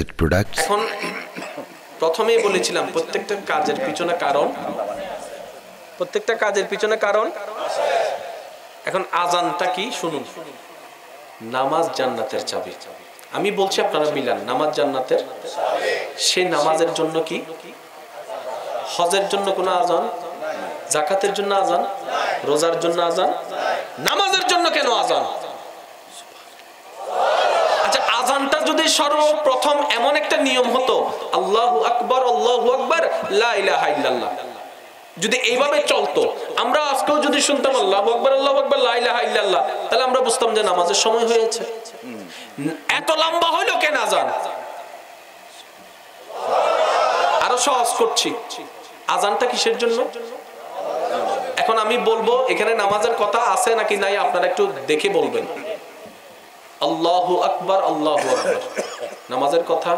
Limited Products. এখন প্রথমেই বলেছিলাম প্রত্যেকটা কাজের পিছনে কারণ। প্রত্যেকটা কাজের পিছনে কারণ। এখন আজানটা কি? শুনুন। নামাজ জান্নাতের চাবি। আমি বলছি আপনারা মিলান, নামাজ জান্নাতের সেই নামাজের জন্য কি? হজের জন্য কোনো আজান? জাকাতের জন্য আজান? রোজার জন্য আজান? নামাজের জন্য কেন আজান আচ্ছা আজানটা যদি সর্বপ্রথম এমন একটা নিয়ম হতো, আল্লাহু আকবার আল্লাহু আকবার, লা যদি এইভাবে চলতো, আমরা আজকেও যদি শুনতাম, আল্লাহু আকবার আল্লাহু আকবার, লা ইলাহা ইল্লাল্লাহ, তাহলে আমরা বুঝতাম যে নামাজের সময় হয়েছে। এত লম্বা হইল কেন আজান আরও সহজ করছি। আজানটা কিসের জন্য? এখন আমি বলব, এখানে নামাজের কথা আছে নাকি নাই, আপনারা একটু দেখে বলবেন। আল্লাহু আকবার আল্লাহু আকবার। নামাজের কথা?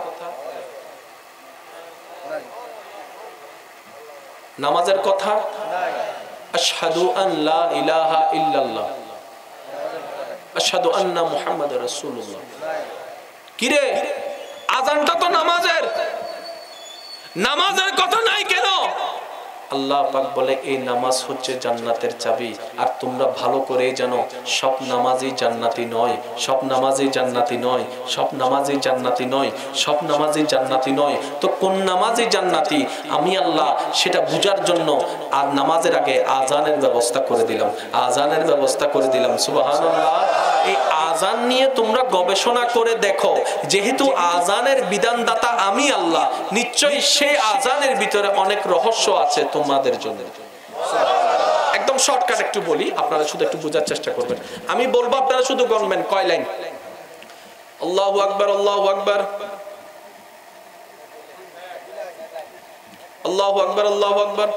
নামাজের কথা? আশহাদু ইলাহা ইল্লাল্লাহ। আশহাদু আন্না মুহাম্মাদুর রাসূলুল্লাহ। আজানটা তো নামাজের। নামাজের কথা নাই কেন? আল্লাহ পাক বলে, এই নামাজ হচ্ছে জান্নাতের চাবি। আর তোমরা ভালো করে জানো, সব নামাজই জান্নাতি নয়, সব নামাজই জান্নাতি নয়, সব নামাজই জান্নাতি নয়, সব নামাজই জান্নাতি নয়। তো কোন নামাজই জান্নাতি? আমি আল্লাহ, সেটা বুঝার জন্য আর নামাজের আগে আজানের ব্যবস্থা করে দিলাম। আজানের ব্যবস্থা করে দিলাম। সুবহানাল্লাহ। এই আজান নিয়ে তোমরা গবেষণা করে দেখো। যেহেতু আজানের বিধানদাতা আমি আল্লাহ, নিশ্চয়ই সেই আজানের ভিতরে অনেক রহস্য আছে তোমাদের জন্য। একদম শর্টকাট একটু বলি, আপনারা শুধু একটু বোঝার চেষ্টা করবেন। আমি বলব আপনারা শুধু গণবেন কয় লাইন আল্লাহু আকবার আল্লাহু আকবার। আল্লাহু আকবার আল্লাহু আকবার।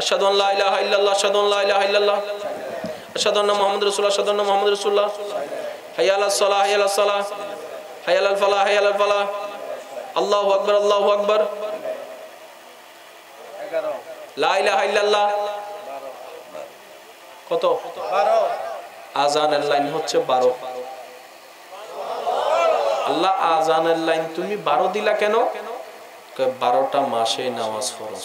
আশহাদু আন লা ইলাহা ইল্লাল্লাহ আশহাদু আন লা ইলাহা ইল্লাল্লাহ আশহাদু আন্না মুহাম্মাদুর রাসূলুল্লাহ, আশহাদু আন্না মুহাম্মাদুর রাসূলুল্লাহ। সালাহ, হাইয়া সালাহ। হাইয়া ফালাহ, হাইয়া আলাল ফালাহ। আল্লাহু আকবার আল্লাহু আকবার। লা ইলাহা ইল্লাল্লাহ। কত? আজানের লাইন হচ্ছে 12 আল্লাহ আজানের লাইন তুমি 12 দিলা কেন? 12টা মাসে নামাজ ফরজ।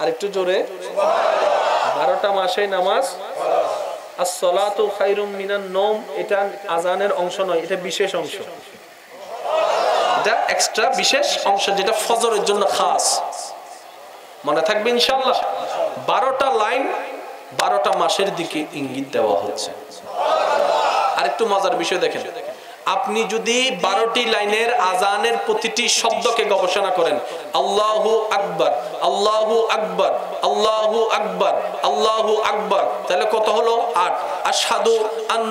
আর একটু জোরে। বারোটা মাসে নামাজ। আসসালাতু খাইরুম মিনান নোম এটা আজানের অংশ নয়, এটা বিশেষ অংশ। এটা এক্সট্রা বিশেষ অংশ, যেটা ফজরের জন্য খাস। মনে থাকবে ইনশাআল্লাহ? বারোটা লাইন, বারোটা মাসের দিকে ইঙ্গিত দেওয়া হচ্ছে। আর একটু মজার বিষয় দেখেন। আপনি যদি বারোটি লাইনের আজানের প্রতিটি শব্দকে গবেষণা করেন, আল্লাহু আকবর আল্লাহু আকবর আল্লাহু আকবর আল্লাহু আকবর, তাহলে কত হলো? আট। আসাদু আন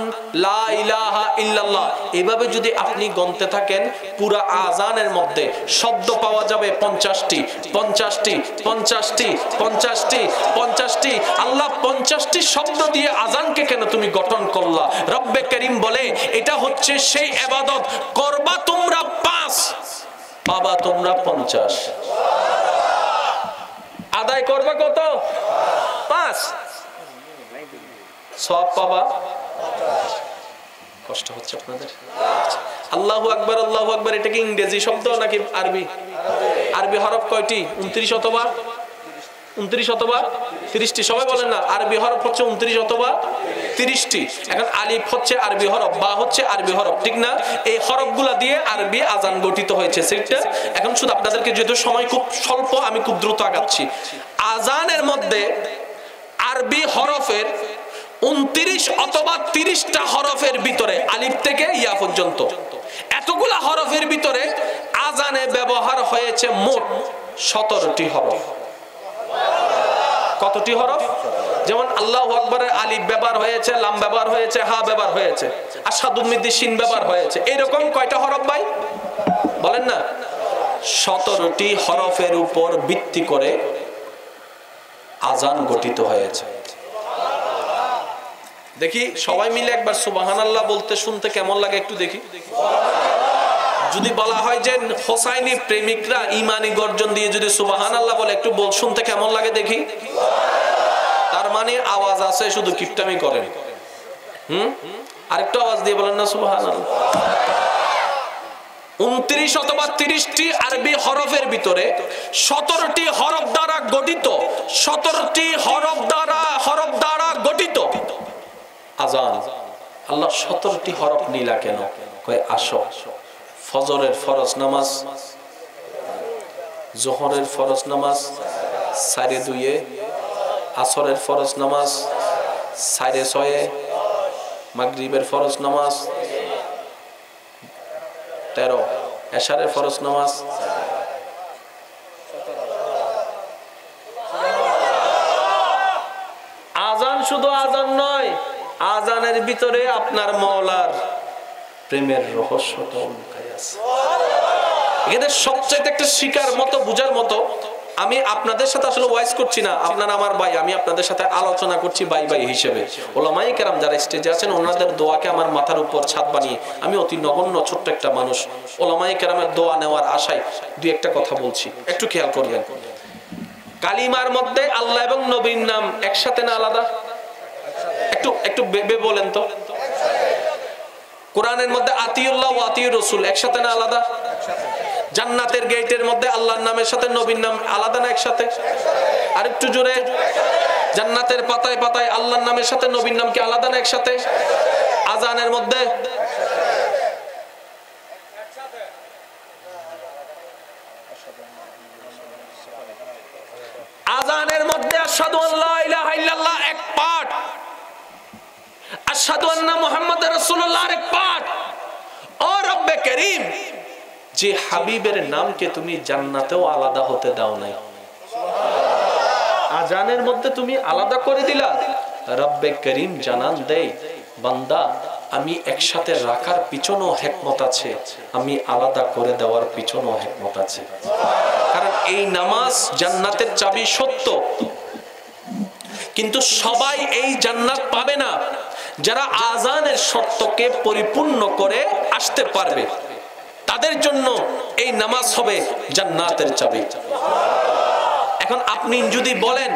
ইল্লাল্লাহ। এভাবে যদি আপনি গনতে থাকেন, পুরা আজানের মধ্যে শব্দ পাওয়া যাবে পঞ্চাশটি পঞ্চাশটি পঞ্চাশটি পঞ্চাশটি পঞ্চাশটি। আল্লাহ পঞ্চাশটি শব্দ দিয়ে আজানকে কেন তুমি গঠন করলা? রব্বে করিম বলে, এটা হচ্ছে সেই এবাদত করবা তোমরা পাঁচ, পাবা তোমরা পঞ্চাশ। আদায় করবা কত? পাঁচ। সব পাবা? কষ্ট হচ্ছে আপনাদের? আল্লাহু আকবার আল্লাহু আকবার, এটা কি ইংরেজি শব্দ নাকি আরবি? আরবি হরফ কয়টি? উনত্রিশ অথবা উনত্রিশ অথবা তিরিশটি। সবাই বলেন না, আরবি হরফ হচ্ছে উনত্রিশ অথবা তিরিশটি। এখন আলিফ হচ্ছে আরবি হরফ, বা হচ্ছে আরবি হরফ, ঠিক না? এই হরফগুলা দিয়ে আরবি আজান গঠিত হয়েছে সেটা এখন শুধু আপনাদেরকে যেহেতু সময় খুব স্বল্প, আমি খুব দ্রুত আগাচ্ছি। আজানের মধ্যে আরবি হরফের উনত্রিশ অথবা তিরিশটা হরফের ভিতরে আলিফ থেকে ইয়া পর্যন্ত। এতগুলা হরফের ভিতরে আজানে ব্যবহার হয়েছে মোট সতেরোটি হরফ। কতটি হরফ? যেমন আল্লাহ আকবরের আলিফ ব্যবহার হয়েছে, লাম ব্যবহার হয়েছে, হা ব্যবহার হয়েছে আর সাদুমিদ্দি সিন ব্যবহার হয়েছে। এরকম কয়টা হরফ ভাই? বলেন না। সতেরোটি হরফের উপর ভিত্তি করে আজান গঠিত হয়েছে। দেখি সবাই মিলে একবার সুবাহান আল্লাহ বলতে, শুনতে কেমন লাগে একটু দেখি। যদি বলা হয় যে হোসাইনি প্রেমিকরা ইমানি গর্জন দিয়ে যদি সুবাহান আল্লাহ বলে, একটু বল, শুনতে কেমন লাগে দেখি? তার মানে আওয়াজ আছে, শুধু কিপটামি করেন। হুম? আরেকটু আওয়াজ দিয়ে বলেন না সুবাহান উনত্রিশ অথবা তিরিশটি আরবি হরফের ভিতরে সতেরোটি হরফ দ্বারা গঠিত, সতেরোটি হরফ দ্বারা হরফ দ্বারা গঠিত। আজান। আল্লাহ সতেরোটি হরফ নিলা কেন? কয়, আসো। ফজরের ফরজ নামাজ, জোহরের ফরজ নামাজ সাইরে দুইয়ে, আসরের ফরজ নামাজ সাইরে ছয়ে, মাগরিবের ফরজ নামাজ, তেরো, এশারের ফরজ নামাজ। আজান শুধু আজান নয়, আজানের ভিতরে আপনার মৌলার প্রেমের রহস্যটা এখানে সবচাইতে একটা শিকার মতো, বুঝার মতো, আমি আপনাদের সাথে আসলে ওয়াইজ করছি না। আপনারা আমার ভাই, আমি আপনাদের সাথে আলোচনা করছি ভাই ভাই হিসেবে। ওলামাই কেরাম যারা স্টেজে আছেন, ওনাদের দোয়াকে আমার মাথার উপর ছাদ বানিয়ে আমি অতি নগণ্য ছোট্ট একটা মানুষ। ওলামাই কেরামের দোয়া নেওয়ার আশায় দুই একটা কথা বলছি। একটু খেয়াল করবেন কালিমার মধ্যে আল্লাহ এবং নবীর নাম একসাথে না আলাদা? একটু একটু বেবে বলেন তো। কোরআনের মধ্যে আতিউল্লাহ ও আতিউর রসুল একসাথে না আলাদা? জান্নাতের গেটের মধ্যে আল্লাহর নামের সাথে, নবীর নাম আলাদা না একসাথে? আর একটু জোরে। জান্নাতের পাতায় পাতায় আল্লাহর নামের সাথে, নবীর নাম কি আলাদা না একসাথে? আজানের মধ্যে। আজানের মধ্যে আশহাদু আল্লাহ ইলাহা ইল্লাল্লাহ, এক পাঠ। আশহাদু আন্না মুহাম্মাদুর রাসূলুল্লাহ এক পাঠ। ও রব্বে করিম যে হাবিবের নামকে তুমি জান্নাতেও আলাদা হতে দাও নাই। আজানের মধ্যে তুমি আলাদা করে দিলা। রব্বে করিম জানান দেই বান্দা, আমি একসাথে রাখার পিছনেও হেকমত আছে। আমি আলাদা করে দেওয়ার পিছনেও হেকমত আছে। কারণ এই নামাজ জান্নাতের চাবি সত্য। কিন্তু সবাই এই জান্নাত পাবে না। যারা আজানের শর্তকে পরিপূর্ণ করে আসতে পারবে। তাদের জন্য এই নামাজ হবে জান্নাতের চাবি। এখন আপনি যদি বলেন,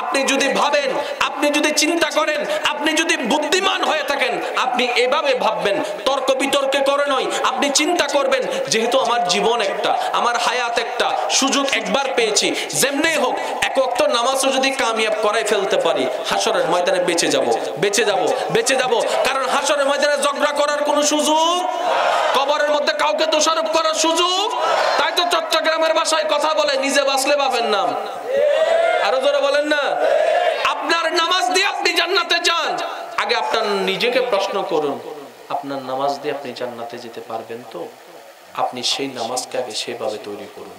আপনি যদি ভাবেন, আপনি যদি চিন্তা করেন, আপনি যদি বুদ্ধিমান হয়ে থাকেন, আপনি এভাবে ভাববেন, তর্ক বিতর্কে করে নয়, আপনি চিন্তা করবেন, যেহেতু আমার জীবন একটা, আমার হায়াত একটা, সুযোগ একবার পেয়েছি যেমনি হোক এক নামাজও যদি কামিয়াব করাই ফেলতে পারি হাসরের ময়দানে বেঁচে যাব বেঁচে যাব বেঁচে যাব। কারণ হাসরের ময়দানে ঝগড়া করার কোনো সুযোগ, কবরের মধ্যে কাউকে দোষারোপ করার সুযোগ, তাই তো চট্টগ্রামের ভাষায় কথা বলে, নিজে বাঁচলে নাম আরও জোরে বলেন না? আপনার নামাজ দিয়ে আপনি জান্নাতে যান। আগে আপনার নিজেকে প্রশ্ন করুন, আপনার নামাজ দিয়ে আপনি জান্নাতে যেতে পারবেন তো? আপনি সেই নামাজকে আগে সেভাবে তৈরি করুন।